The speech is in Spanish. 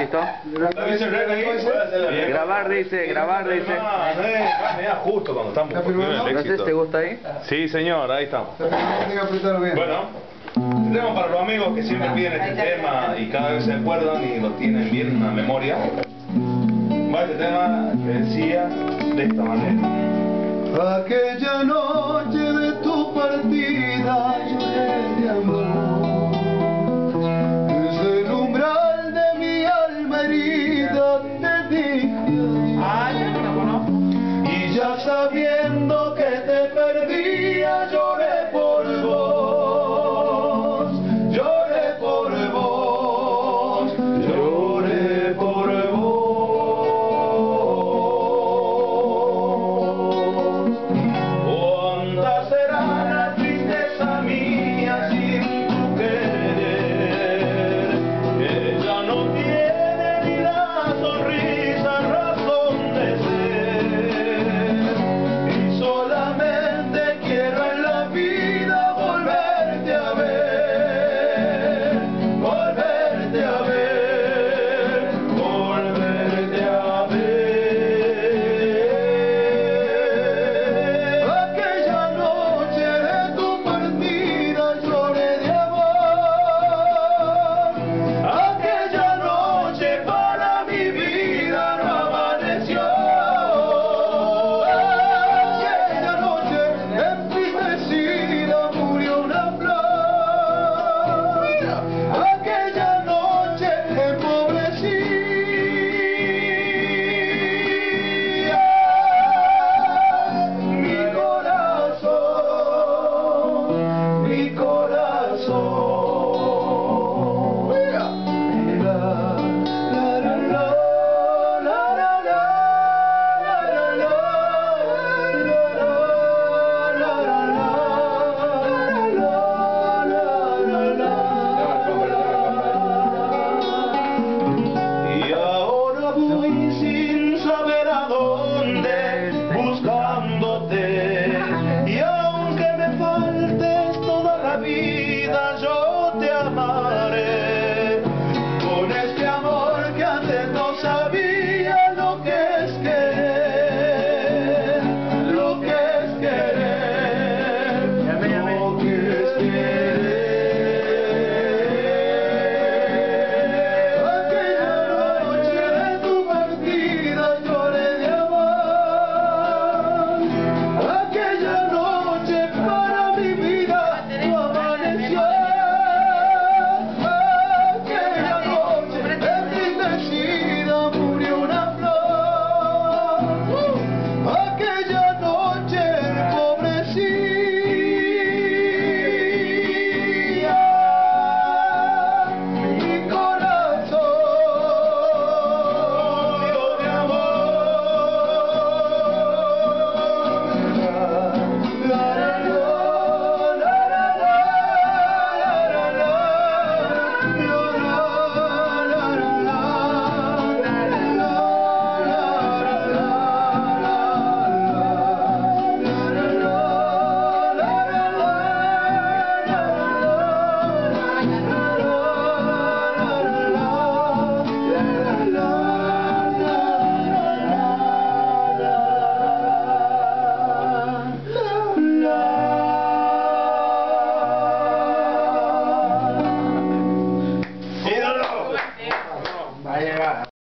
¿Listo? Grabar dice, grabar dice. justo cuando estamos No te gusta ahí. Sí, señor, ahí estamos. Bueno. Un tema para los amigos que siempre piden este tema y cada vez se acuerdan y lo tienen bien en la memoria. Va este tema que decía de esta manera. Aquella no so